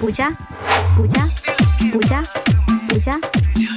पूजा पूजा पूजा पूजा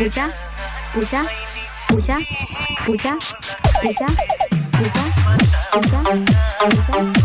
पूजा पूजा पूजा पूजा पूजा पूजा पूजा पूजा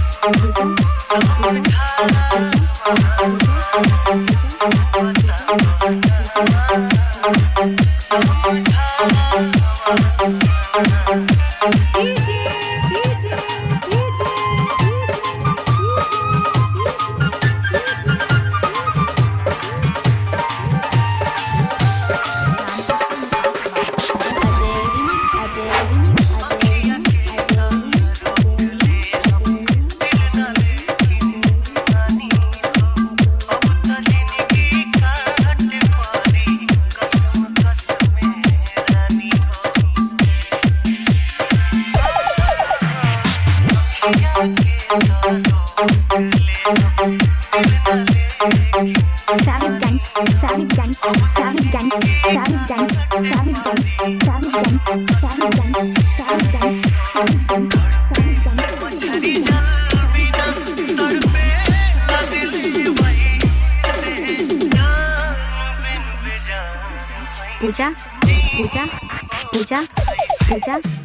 पूजा पूजा पूजा पूजा